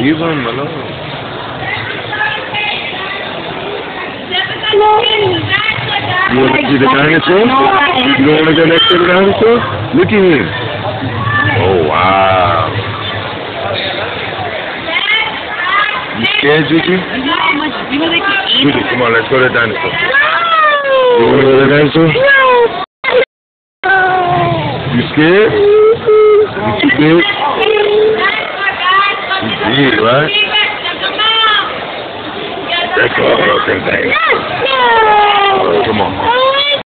My lord. You want to see the dinosaur? You don't want to go next to the dinosaur? Look at him. Oh, wow. You scared, Juju? You know how much you know they can eat? Juju, come on, let's go to the dinosaur. You want to go to the dinosaur? You scared? You scared? You right? Let's go. Okay, thanks. Oh, come on.